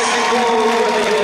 Second